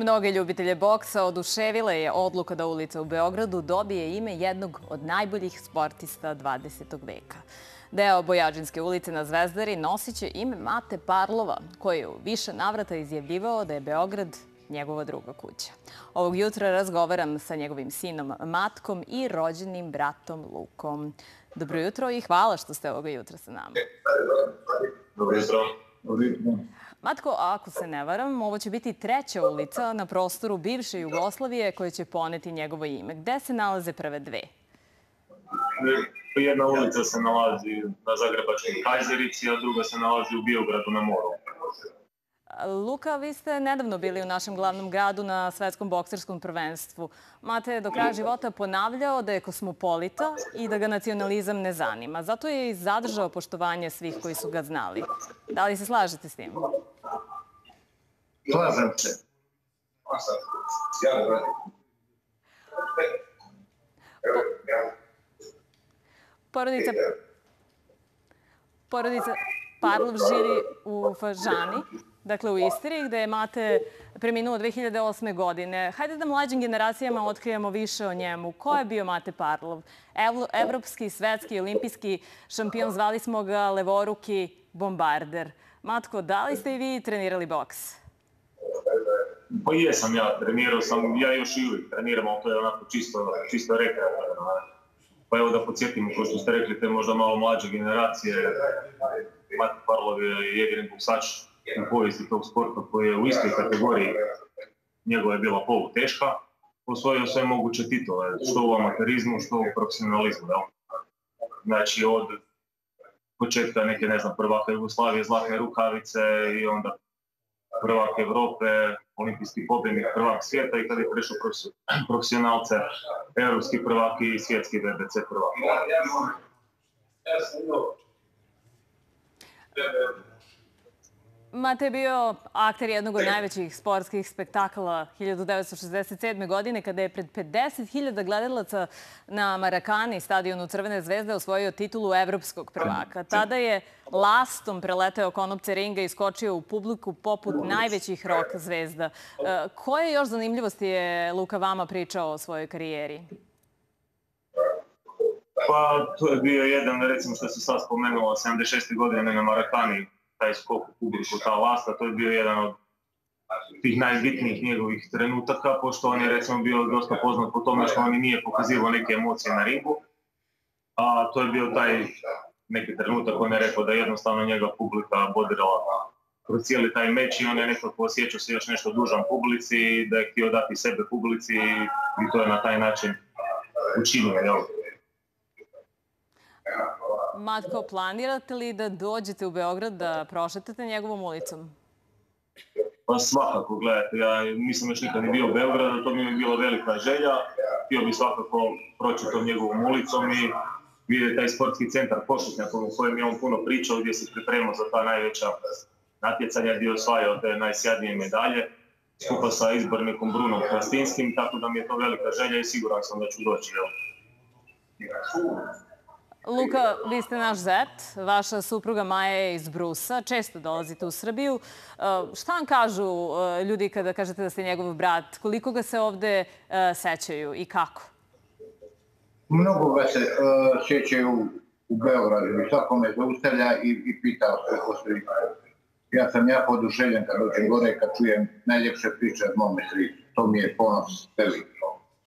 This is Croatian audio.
Mnoge ljubitelje boksa oduševila je odluka da ulica u Beogradu dobije ime jednog od najboljih sportista 20. veka. Deo Bojađinske ulice na Zvezdari nosit će ime Mate Parlova, koji je u više navrata izjavljivao da je Beograd njegova druga kuća. Ovog jutra razgovaram sa njegovim sinom Matkom i rođenim bratom Lukom. Dobro jutro i hvala što ste ovoga jutra sa nama. Dobro jutro. Dobro jutro. Matko, ako se ne varam, ovo će biti treća ulica na prostoru bivše Jugoslavije koja će poneti njegovo ime. Gde se nalaze prve dve? Jedna ulica se nalazi na Zagrebačkoj Kajzerici, a druga se nalazi u Biogradu na moru. Luka, vi ste nedavno bili u našem glavnom gradu na svetskom bokserskom prvenstvu. Mate je do kraja života ponavljao da je kosmopolita i da ga nacionalizam ne zanima. Zato je i zadržao poštovanje svih koji su ga znali. Da li se slažete s tim? Slažem se. Porodica, porodica Parlov živi u Fažani, dakle u Istri, gde je Mate preminuo 2008. godine. Hajde da mlađim generacijama otkrijemo više o njemu. Ko je bio Mate Parlov? Evropski, svetski, olimpijski šampion, zvali smo ga levoruki bombarder. Matko, da li ste i vi trenirali boks? Pa jesam ja, trenirao sam, ja još i uvijek treniram, ali to je onako čisto, čisto rekreativno. Pa evo da podsjetimo, kao što ste rekli, te možda malo mlađe generacije. Mate Parlov je jedini boksač u povijesti tog sporta koji je u istoj kategoriji njegova je bila polu teška, osvojio sve moguće titule, što u amaterizmu, što u profesionalizmu. Jel? Znači od početka neke, ne znam, prvaka Jugoslavije, zlatne rukavice i onda prvak Evrope, olimpijski pobjednik, prvak svijeta i kad je prešao profesionalce, evropski prvak i svjetski BBC prvak. Mate je bio akter jednog od najvećih sportskih spektakala 1967. godine kada je pred 50.000 gledalaca na Marakani, stadionu Crvene zvezde, osvojio titulu evropskog prvaka. Tada je lastom preleteo konopce ringa i skočio u publiku poput najvećih rock zvezda. Koje još zanimljivosti je Luka vama pričao o svojoj karijeri? Pa to je bio jedan, recimo što se sad spomenula, 76. godine na Marakani, taj skok u publiku, ta lasta, to je bio jedan od tih najbitnijih njegovih trenutaka, pošto on je recimo bio dosta poznat po tome što on nije pokazivao neke emocije na ringu. A to je bio taj neki trenutak, on je rekao da jednostavno njega publika bodirala kroz cijeli taj meč i on je nekako osjećao se još nešto dužan publici da je htio dati sebe publici i to je na taj način učinio. Jel? Matko, planirate li da dođete u Beograd da prošetate njegovom ulicom? Pa svakako, gledajte, ja nisam još nikad ni bio u Beogradu, to mi je bila velika želja. Htio bi svakako proći tom njegovom ulicom i vidjeti taj sportski centar Košutnjaka u kojem je on puno pričao, gdje se pripremao za ta najveća natjecanja, gdje je osvajao te najsjadnije medalje skupa sa izbornikom Brunom Krastinskim, tako da mi je to velika želja i siguran sam da ću doći. Evo. Luka, vi ste naš zet, vaša supruga Maja je iz Brusa, često dolazite u Srbiju. Šta vam kažu ljudi kada kažete da ste njegov brat? Koliko ga se ovde sećaju i kako? Mnogo ga se sećaju u Beogradu i svako me zaustavlja i, i pita sve postoji. Ja sam jako oduševljen kad dođem gore kad čujem najljepše priče od mome stricu. To mi je ponos veliki.